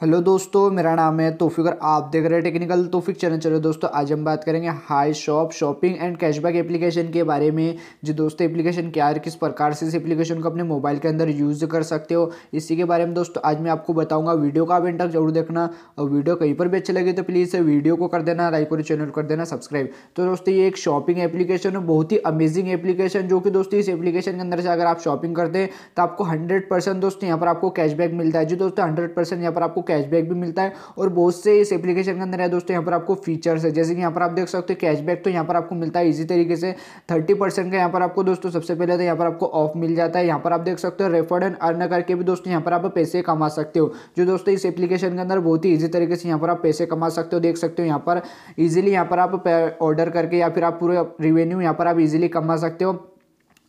Hello दोस्तों, मेरा नाम है तोफिक और आप देख रहे हैं टेक्निकल तोफिक चैनल। चलो दोस्तों, आज हम बात करेंगे hi shop, shopping and cashback application के बारे में। जो दोस्तों, एप्लीकेशन क्या है, किस प्रकार से इस एप्लीकेशन को अपने मोबाइल के अंदर यूज़ कर सकते हो, इसी के बारे में दोस्तों आज मैं आपको बताऊँगा। वीडियो का आप तक ज़रूर देखना और वीडियो कहीं पर भी अच्छी लगे तो प्लीज़ वीडियो को कर देना, लाइक और चैनल कर देना, सब्सक्राइब। तो दोस्तों, ये एक शॉपिंग एप्लीकेशन है, बहुत ही अमेजिंग एप्लीकेशन, जो कि दोस्तों इस एप्लीकेशन के अंदर से अगर आप शॉपिंग करते हैं तो आपको हंड्रेड दोस्तों यहाँ पर आपको कैशबैक मिलता है। जो दोस्तों हंड्रेड यहाँ पर आपको कैशबैक भी मिलता है है और बहुत से इस एप्लीकेशन के अंदर है दोस्तों यहाँ पर आपको फीचर्स है जैसे कि यहाँ पर आप देख सकते हो कैशबैक तो यहाँ पर आपको मिलता है इजी तरीके से थर्टी परसेंट का यहाँ पर आपको दोस्तों सबसे पहले तो यहाँ पर आपको ऑफ़ मिल जाता है यहाँ पर आप देख सकते हो रेफर्ड एंड अर्न करके भी दोस्तों यहाँ पर आप पैसे कमा सकते हो जो दोस्तों इस एप्लीकेशन के अंदर बहुत ही ईजी तरीके से यहाँ पर आप पैसे कमा सकते हो देख सकते हो यहाँ पर ईजिली यहाँ पर आप ऑर्डर करके या फिर आप पूरे रिवेन्यू यहाँ पर आप इजिली कमा सकते हो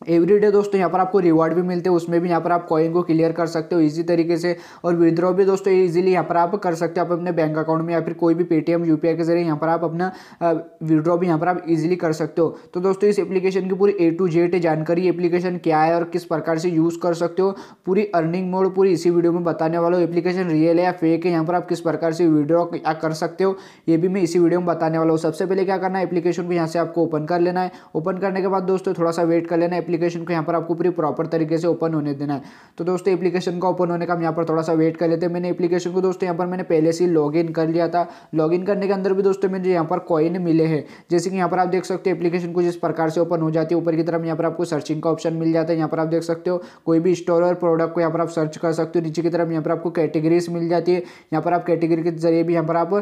एवरीडे दोस्तों, यहाँ पर आपको रिवार्ड भी मिलते हैं, उसमें भी यहाँ पर आप कॉइन को क्लियर कर सकते हो इजी तरीके से और विद्रॉ भी दोस्तों इजीली यहाँ पर आप कर सकते हो आप अपने बैंक अकाउंट में या फिर कोई भी पेटीएम यूपीआई के ज़रिए यहाँ पर आप अपना विड्रॉ भी यहाँ पर आप इजीली कर सकते हो। तो दोस्तों इस एप्लीकेशन की पूरी ए टू जेड जानकारी एप्लीकेशन क्या है और किस प्रकार से यूज़ कर सकते हो, पूरी अर्निंग मोड पूरी इसी वीडियो में बताने वाला हूँ एप्लीकेशन रियल है या फेक है, यहाँ पर आप किस प्रकार से विड्रॉ कर सकते हो, ये भी मैं इसी वीडियो में बताने वाला हूँ। सबसे पहले क्या करना है एप्लीकेशन को यहाँ से आपको ओपन कर लेना है। ओपन करने के बाद दोस्तों थोड़ा सा वेट कर लेना है एप्लीकेशन को यहाँ पर आपको पूरी प्रॉपर तरीके से ओपन होने देना है तो दोस्तों एप्लीकेशन का ओपन होने का हम यहाँ पर थोड़ा सा वेट कर लेते हैं मैंने एप्लीकेशन को दोस्तों यहाँ पर मैंने पहले से ही कर लिया था लॉग करने के अंदर भी दोस्तों मुझे यहाँ पर कॉइन मिले हैं जैसे कि यहाँ पर आप देख सकते हो एप्लीकेशन को जिस प्रकार से ओपन हो जाती है ऊपर की तरफ़ यहाँ पर आपको सर्चिंग का ऑप्शन मिल जाता है यहाँ पर आप देख सकते हो कोई भी स्टोर और प्रोडक्ट को यहाँ पर आप सर्च कर सकते हो नीचे की तरफ़ यहाँ पर आपको कैटेगरीज मिल जाती है यहाँ पर आप कैटेगरी के ज़रिए भी यहाँ पर आप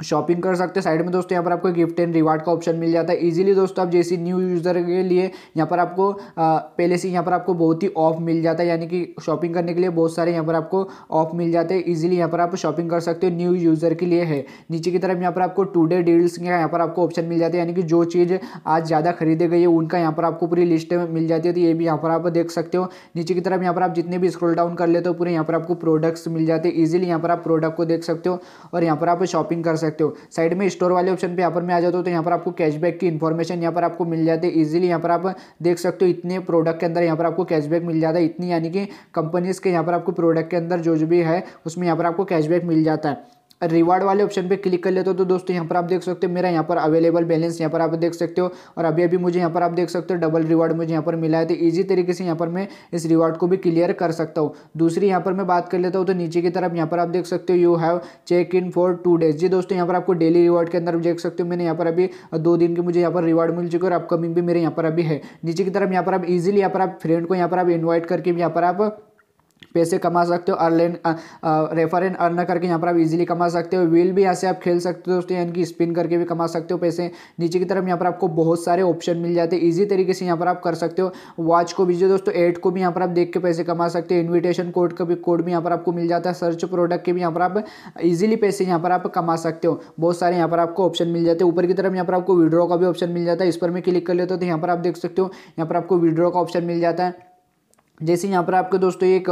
शॉपिंग कर सकते हैं साइड में दोस्तों यहाँ पर आपको गिफ्ट एंड रिवार्ड का ऑप्शन मिल जाता है इजीली दोस्तों आप जैसे न्यू यूज़र के लिए यहाँ पर आपको आ, पहले से यहाँ पर आपको बहुत ही ऑफ़ मिल जाता है यानी कि शॉपिंग करने के लिए बहुत सारे यहाँ पर आपको ऑफ़ मिल जाते हैं इजीली यहाँ पर आप शॉपिंग कर सकते हो न्यू यूज़र के लिए है नीचे की तरफ़ यहाँ पर आपको टू डे डील्स का यहाँ पर आपको ऑप्शन मिल जाता है यानी कि जो चीज़ आज ज़्यादा खरीदे गई है उनका यहाँ पर आपको पूरी लिस्ट मिल जाती है तो ये भी यहाँ पर आप देख सकते हो नीचे की तरफ़ यहाँ पर आप जितने भी स्क्रोल डाउन कर लेते हो पूरे यहाँ पर आपको प्रोडक्ट्स मिल जाते हैं ईजिली यहाँ पर आप प्रोडक्ट को देख सकते हो और यहाँ पर आप शॉपिंग कर सकते हो। साइड में स्टोर वाले ऑप्शन पे यहाँ पर मैं आ जाता हूँ तो यहाँ पर आपको कैशबैक की इन्फॉर्मेशन यहाँ पर आपको मिल जाती है ईजिली यहाँ पर आप देख सकते हो इतने प्रोडक्ट के अंदर यहाँ पर आपको कैशबैक मिल जाता है। इतनी यानी कि कंपनीज़ के यहाँ पर आपको प्रोडक्ट के अंदर जो जो भी है, उसमें यहाँ पर आपको कैशबैक मिल जाता है। रिवार्ड वाले ऑप्शन पे क्लिक कर लेते हो तो दोस्तों यहाँ पर आप देख सकते हो मेरा यहाँ पर अवेलेबल बैलेंस यहाँ पर आप देख सकते हो और अभी अभी मुझे यहाँ पर आप देख सकते हो डबल रिवार्ड मुझे यहाँ पर मिला है तो ईजी तरीके से यहाँ पर मैं इस रिवार्ड को भी क्लियर कर सकता हूँ दूसरी यहाँ पर मैं बात कर लेता हूँ तो नीचे की तरफ़ यहाँ पर आप देख सकते हो you have check in for two days जी दोस्तों यहाँ पर आपको डेली रिवार्ड के अंदर देख सकते हो मैंने यहाँ पर अभी दो दिन के मुझे यहाँ पर रिवार्ड मिल चुके और अपकमिंग भी मेरे यहाँ पर अभी है नीचे की तरफ़ यहाँ पर आप इजिली यहाँ पर आप फ्रेंड को यहाँ पर आप इन्वाइट करके भी यहाँ पर आप पैसे कमा सकते हो अर्लेन रेफर एंड अर्न करके यहाँ पर आप इजीली कमा सकते हो व्हील भी यहाँ से आप खेल सकते हो दोस्तों यानी कि स्पिन करके भी कमा सकते हो पैसे नीचे की तरफ़ यहाँ पर आपको बहुत सारे ऑप्शन मिल जाते हैं ईजी तरीके से यहाँ पर आप कर सकते हो वॉच को भी जो दोस्तों एड को भी यहाँ पर आप देख के पैसे कमा सकते हो इन्विटेशन कोड का भी कोड भी यहाँ पर आपको मिल जाता है सर्च प्रोडक्ट के भी यहाँ पर आप ईजिली पैसे यहाँ पर आप कमा सकते हो बहुत सारे यहाँ पर आपको ऑप्शन मिल जाते हैं ऊपर की तरफ़ यहाँ पर आपको विड्रॉ का भी ऑप्शन मिल जाता है इस पर मैं क्लिक कर लेता हूँ तो यहाँ पर आप देख सकते हो यहाँ पर आपको विड्रॉ का ऑप्शन मिल जाता है जैसे यहाँ पर आपके दोस्तों एक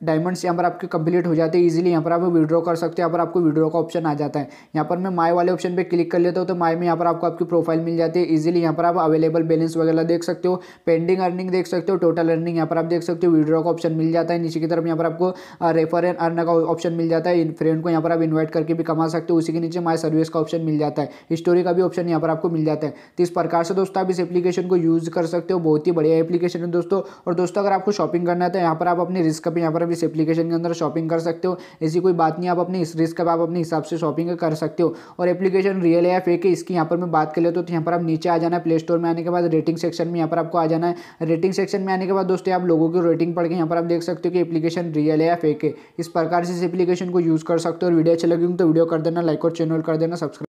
डायमंड्स यहाँ पर आपके कंप्लीट हो जाते हैं इजीली यहाँ पर आप विड्रॉ कर सकते हैं यहाँ पर आपको विड्रॉ का ऑप्शन आ जाता है यहाँ पर मैं माई वाले ऑप्शन पे क्लिक कर लेता हूँ तो माई में यहाँ पर आपको आपकी प्रोफ़ाइल मिल जाती है इजीली यहाँ पर आप अवेलेबल बैलेंस वगैरह देख सकते हो पेंडिंग अर्निंग देख सकते हो टोटल अर्निंग यहाँ पर आप देख सकते हो विड्रॉ का ऑप्शन मिल जाता है नीचे की तरफ़ यहाँ पर आपको रेफर एंड अर्न का ऑप्शन मिल जाता है फ्रेंड को यहाँ पर आप इन्वाइट करके भी कमा सकते हो उसी के नीचे माई सर्विस का ऑप्शन मिल जाता है स्टोरी का भी ऑप्शन यहाँ पर आपको मिल जाता है तो इस प्रकार से दोस्तों आप इस एप्लीकेशन को यूज़ कर सकते हो बहुत ही बढ़िया एप्लीकेशन है दोस्तों और दोस्तों अगर आपको शॉपिंग करना है तो यहाँ पर आप अपनी रिस्क पर यहाँ पर इस एप्लीकेशन के अंदर शॉपिंग कर सकते हो। ऐसी कोई बात नहीं, आप अपने इस रिस्क आप अपने हिसाब से शॉपिंग कर सकते हो। और एप्लीकेशन रियल है या फेक है, इसकी यहाँ पर मैं बात कर लेता हूँ। तो यहाँ पर आप नीचे आ जाना है प्ले स्टोर में आने के बाद रेटिंग सेक्शन में यहाँ पर आपको आ जाना है। रेटिंग सेक्शन में आने के बाद दोस्तों, आप लोगों की रेटिंग पढ़ के यहाँ पर आप देख सकते हो कि एप्लीकेशन रियल है या फेक है। इस प्रकार से इस एप्लीकेशन को यूज़ कर सकते हो। और वीडियो अच्छी लगी तो वीडियो कर देना लाइक और चैनल कर देना सब्सक्राइब